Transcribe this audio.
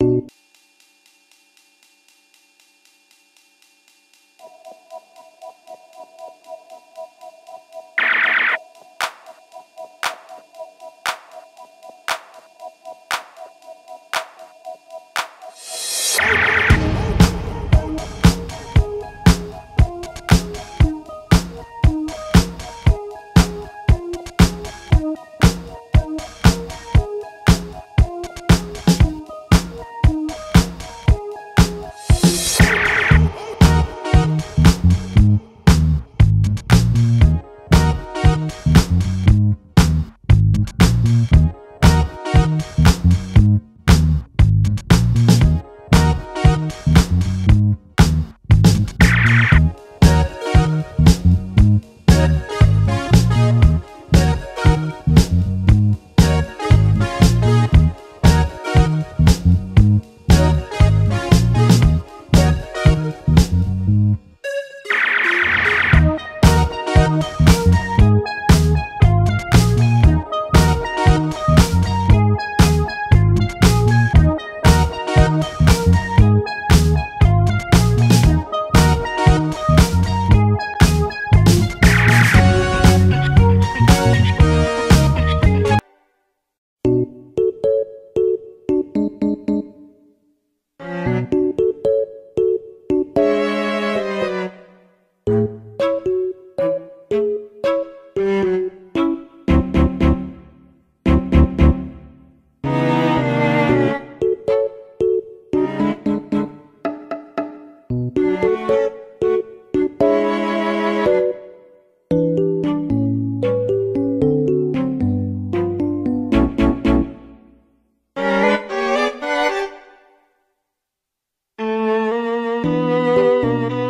you Música